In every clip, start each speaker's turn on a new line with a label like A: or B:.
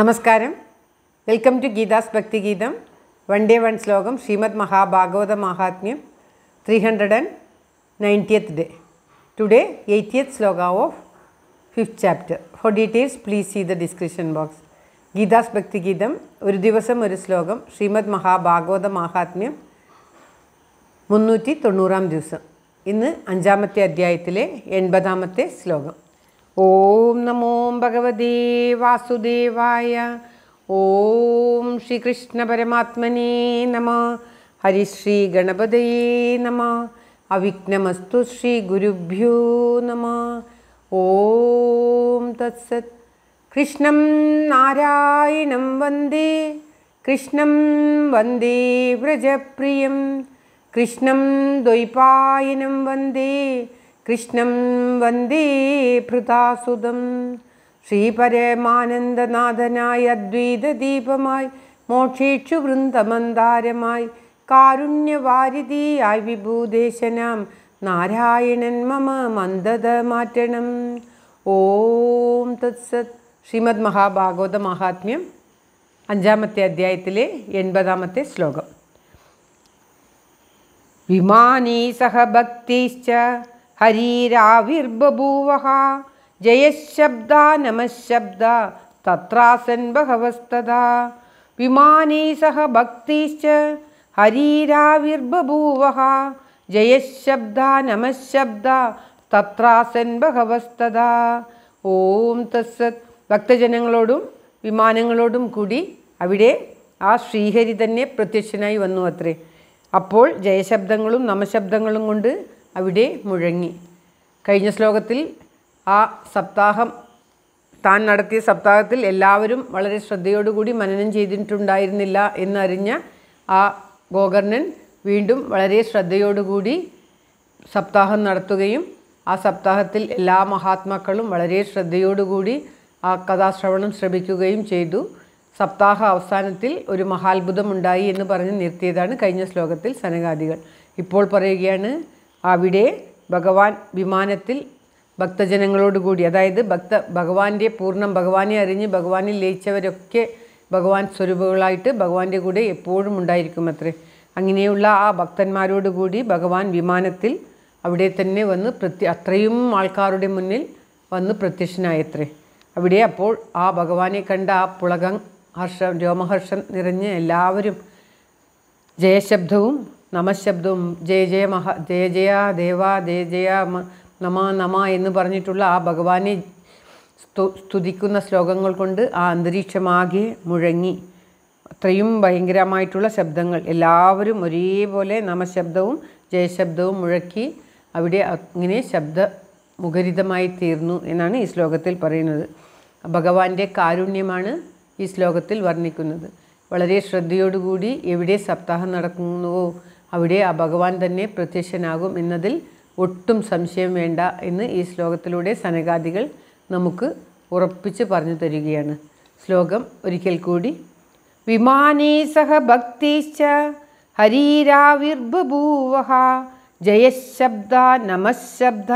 A: നമസ്കാരം. Welcome to Geetha's Bhakthigeetham. One day one shlokam Srimad Mahabhagavata Mahatmyam three hundred and ninetieth day today eightieth shloka of fifth chapter for details please see the description box Geetha's Bhakthigeetham ഒരു ദിവസം ഒരു ശ്ലോകം ശ്രീമദ് മഹാഭാഗവത മഹാത്മ്യം മുന്നൂറ്റി തൊണ്ണൂറാം ദിവസം. ഇന്ന് അഞ്ചാമത്തെ അധ്യായത്തിലെ എൺപതാമത്തെ ശ്ലോകം. ഓം നമോ ഭഗവതേ വാസുദേവായ. ഓം ശ്രീകൃഷ്ണ പരമാത്മനേ നമ. ഹരിശ്രീ ഗണപതയേ നമ. അവിഘ്നമസ്തു ശ്രീ ഗുരുഭ്യോ നമ. ഓം തത്സത്. കൃഷ്ണം നാരായണം വന്ദേ. കൃഷ്ണം വന്ദേ വ്രജപ്രിയം. കൃഷ്ണം ദ്വൈപായനം വന്ദേ. കൃഷ്ണം വന്ദേ ഭൃതാസുതം. ശ്രീപരമാനന്ദനാഥനായ അദ്വൈതദീപമായി മോക്ഷേക്ഷു വൃന്ദമന്ദാരമായി കാരുണ്യവാരിധിയായി വിഭൂദേശനാം നാരായണൻ മമ മന്ദത മാറ്റണം. ഓം തത്സത്. ശ്രീമദ് മഹാഭാഗവത മഹാത്മ്യം അഞ്ചാമത്തെ അധ്യായത്തിലെ എൺപതാമത്തെ ശ്ലോകം. വിമാനീ സഹ ഭക്തിശ്ച ഹരീരാവിർബഭൂവ ജയശബ്ദ നമശബ്ദ തത്രാസൻ ബഹവസ്തഥാ വിമാനീ സഹ ഭക്തിശ്ച ഹരീരാവിർബഭൂവ ജയശബ്ദ നമശബ്ദ തത്രാസൻ ബഹവസ്തത ഓം തസ്സത് ഭക്തജനങ്ങളോടും വിമാനങ്ങളോടും കൂടി അവിടെ ആ ശ്രീഹരി തന്നെ പ്രത്യക്ഷനായി വന്നു അത്രേ. അപ്പോൾ ജയശബ്ദങ്ങളും നമശബ്ദങ്ങളും കൊണ്ട് അവിടെ മുഴങ്ങി. കഴിഞ്ഞ ശ്ലോകത്തിൽ ആ സപ്താഹം താൻ നടത്തിയ സപ്താഹത്തിൽ എല്ലാവരും വളരെ ശ്രദ്ധയോടുകൂടി മനനം ചെയ്തിട്ടുണ്ടായിരുന്നില്ല എന്നറിഞ്ഞ ആ ഗോകർണൻ വീണ്ടും വളരെ ശ്രദ്ധയോടുകൂടി സപ്താഹം നടത്തുകയും ആ സപ്താഹത്തിൽ എല്ലാ മഹാത്മാക്കളും വളരെ ശ്രദ്ധയോടുകൂടി ആ കഥാശ്രവണം ശ്രമിക്കുകയും ചെയ്തു. സപ്താഹ അവസാനത്തിൽ ഒരു മഹാത്ഭുതമുണ്ടായി എന്ന് പറഞ്ഞ് നിർത്തിയതാണ് കഴിഞ്ഞ ശ്ലോകത്തിൽ സനകാദികൾ. ഇപ്പോൾ പറയുകയാണ് അവിടെ ഭഗവാൻ വിമാനത്തിൽ ഭക്തജനങ്ങളോടുകൂടി അതായത് ഭക്ത ഭഗവാന്റെ പൂർണം ഭഗവാനെ അറിഞ്ഞ് ഭഗവാനിൽ ലയിച്ചവരൊക്കെ ഭഗവാൻ സ്വരൂപങ്ങളായിട്ട് ഭഗവാന്റെ കൂടെ എപ്പോഴും ഉണ്ടായിരിക്കും അത്രേ അങ്ങനെയുള്ള ആ ഭക്തന്മാരോടുകൂടി ഭഗവാൻ വിമാനത്തിൽ അവിടെ തന്നെ വന്ന് പ്രത്യ അത്രയും ആൾക്കാരുടെ മുന്നിൽ വന്ന് പ്രത്യക്ഷനായത്രേ. അവിടെ അപ്പോൾ ആ ഭഗവാനെ കണ്ട ആ പുളകം ഹർഷം രോമഹർഷം നിറഞ്ഞ് എല്ലാവരും ജയശബ്ദവും നമശബ്ദവും ജയ ജയ മഹ ജയ ജയ ദേവ ജയ ജയ നമ നമ എന്ന് പറഞ്ഞിട്ടുള്ള ആ ഭഗവാനെ സ്തു- സ്തുതിക്കുന്ന ശ്ലോകങ്ങൾ കൊണ്ട് ആ അന്തരീക്ഷമാകെ മുഴങ്ങി. അത്രയും ഭയങ്കരമായിട്ടുള്ള ശബ്ദങ്ങൾ. എല്ലാവരും ഒരേപോലെ നമശബ്ദവും ജയശബ്ദവും മുഴക്കി അവിടെ അങ്ങനെ ശബ്ദ മുഖരിതമായി തീർന്നു എന്നാണ് ഈ ശ്ലോകത്തിൽ പറയുന്നത്. ഭഗവാന്റെ കാരുണ്യമാണ് ഈ ശ്ലോകത്തിൽ വർണിക്കുന്നത്. വളരെ ശ്രദ്ധയോടുകൂടി എവിടെ സപ്താഹം നടക്കുന്നുവോ അവിടെ ആ ഭഗവാൻ തന്നെ പ്രത്യക്ഷനാകും എന്നതിൽ ഒട്ടും സംശയം വേണ്ട എന്ന് ഈ ശ്ലോകത്തിലൂടെ സനകാദികൾ നമുക്ക് ഉറപ്പിച്ച് പറഞ്ഞു തരികയാണ്. ശ്ലോകം ഒരിക്കൽ കൂടി. വിമാനേ സഹ ഭക്തിശ്ച ഹരീരാവിർബഭൂവ ജയശബ്ദ നമശബ്ദ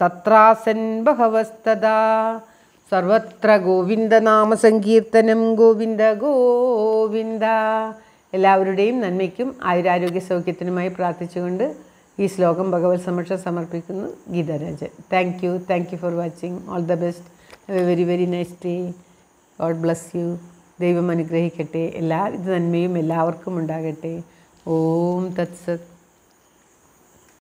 A: തത്രാസൻ ബഹവസ്തദാ സർവത്ര ഗോവിന്ദനാമസങ്കീർത്തനം ഗോവിന്ദ ഗോവിന്ദ. എല്ലാവരുടെയും നന്മയ്ക്കും ആയുരാരോഗ്യ സൗഖ്യത്തിനുമായി പ്രാർത്ഥിച്ചുകൊണ്ട് ഈ ശ്ലോകം ഭഗവത് സമക്ഷം സമർപ്പിക്കുന്നു. Geetha Rajan thank you thank you for watching all the best have a very very nice day God bless you ദൈവം അനുഗ്രഹിക്കട്ടെ. എല്ലാവിധ നന്മയും എല്ലാവർക്കും ഉണ്ടാകട്ടെ. ഓം തത്സത്.